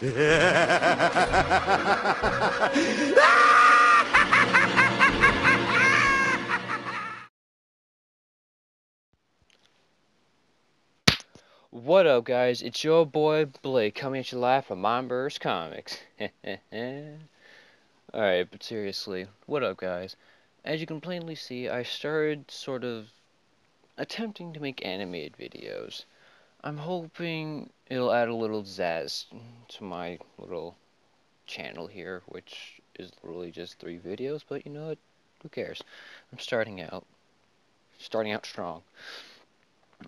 What up, guys? It's your boy Blake coming at you live from Mindburst Comics. Alright, but seriously, what up, guys? As you can plainly see, I started sort of attempting to make animated videos. I'm hoping it'll add a little zazz to my little channel here, which is literally just three videos, but you know what? Who cares? I'm starting out. Starting out strong.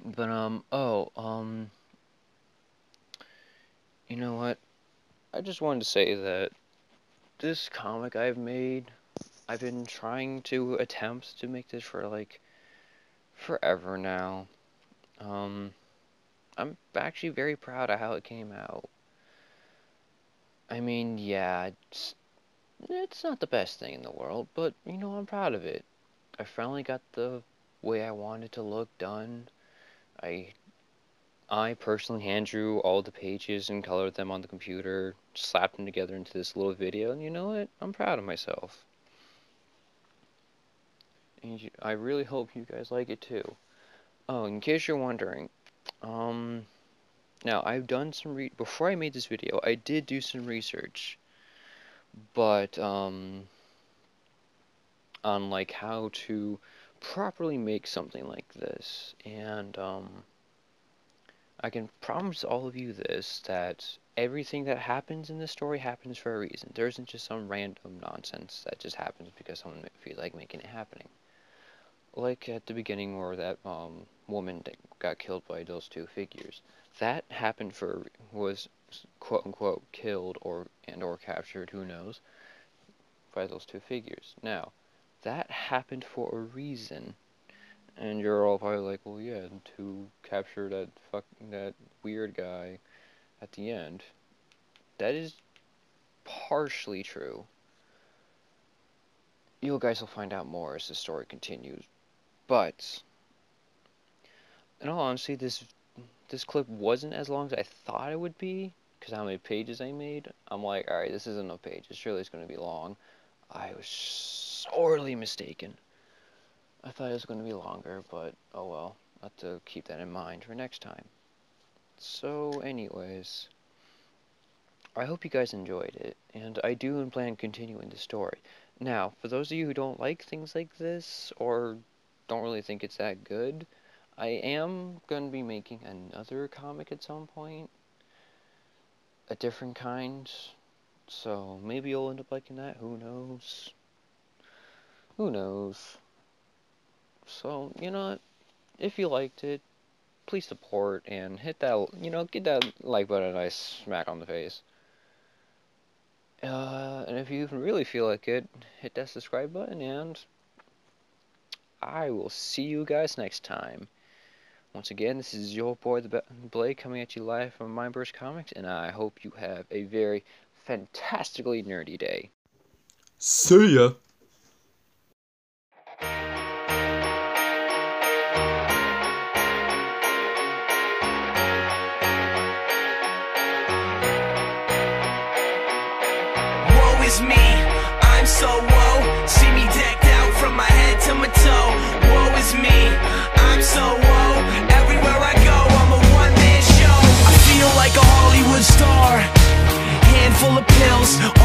But, um, oh, um, you know what? I just wanted to say that this comic I've made, I've been trying to attempt to make this for, like, forever now. Um, I'm actually very proud of how it came out. I mean, yeah, it's, it's not the best thing in the world, but, you know, I'm proud of it. I finally got the way I wanted to look done. I I personally hand drew all the pages and colored them on the computer, slapped them together into this little video, and you know what? I'm proud of myself. And I really hope you guys like it too. Oh, in case you're wondering, um, now I've done some re before I made this video, I did do some research, but um, on like how to properly make something like this, and um, I can promise all of you this that everything that happens in this story happens for a reason. There isn't just some random nonsense that just happens because someone feels like making it happening. Like at the beginning where that um, woman that got killed by those two figures. That happened for was quote unquote killed or and or captured, who knows, by those two figures. Now, that happened for a reason. And you're all probably like, well, yeah, to capture that fuck that weird guy at the end. That is partially true. You guys will find out more as the story continues. But in all honesty, this this clip wasn't as long as I thought it would be because how many pages I made. I'm like, all right, this isn't enough pages. Surely it's going to be long. I was sorely mistaken. I thought it was going to be longer, but oh well. I'll have to keep that in mind for next time. So, anyways, I hope you guys enjoyed it, and I do plan continuing the story. Now, for those of you who don't like things like this, or don't really think it's that good, I am going to be making another comic at some point. A different kind. So, maybe you'll end up liking that, who knows. Who knows? So, you know, if you liked it, please support and hit that, you know, get that like button a nice smack on the face. Uh, and if you really feel like it, hit that subscribe button and I will see you guys next time. Once again, this is your boy, the Blake, coming at you live from Mindburst Comics, and I hope you have a very fantastically nerdy day. See ya! is me. I'm so woe. See me decked out from my head to my toe. Woe is me, I'm so woe. Everywhere I go, I'm a one man show. I feel like a Hollywood star, handful of pills.